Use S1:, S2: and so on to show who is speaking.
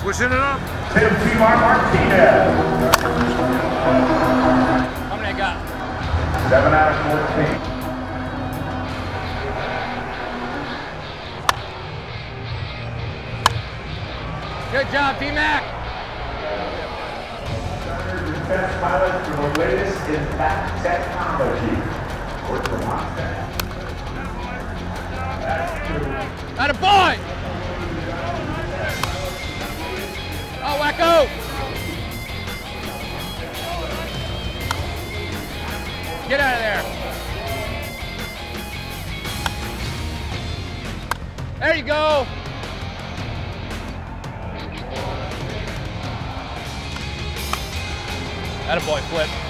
S1: Switching it up.
S2: Tim Martinez.
S3: How many I got?
S2: Seven out of 14.
S3: Good job, T-Mac.
S2: The latest in fact technology. For Monsta.
S3: Got a boy. Oh, Dacko. Get out of there. There you go. That a boy flip.